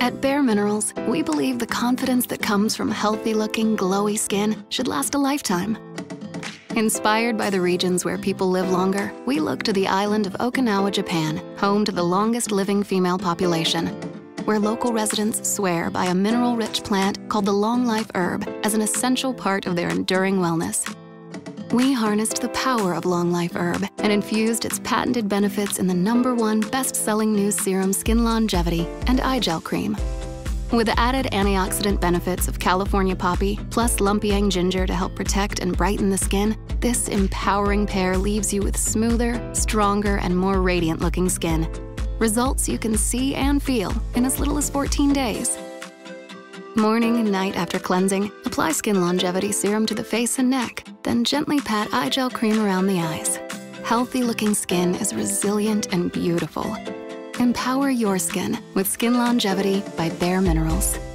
At bareMinerals, we believe the confidence that comes from healthy looking, glowy skin should last a lifetime. Inspired by the regions where people live longer, we look to the island of Okinawa, Japan, home to the longest living female population, where local residents swear by a mineral rich plant called the long life herb as an essential part of their enduring wellness. We harnessed the power of Long Life Herb and infused its patented benefits in the number one best selling new serum Skin Longevity and Eye Gel Cream. With the added antioxidant benefits of California poppy plus Lampuyang ginger to help protect and brighten the skin, this empowering pair leaves you with smoother, stronger, and more radiant looking skin. Results you can see and feel in as little as 14 days. Morning and night after cleansing, apply Skin Longevity Serum to the face and neck, then gently pat eye gel cream around the eyes. Healthy looking skin is resilient and beautiful. Empower your skin with Skin Longevity by bareMinerals.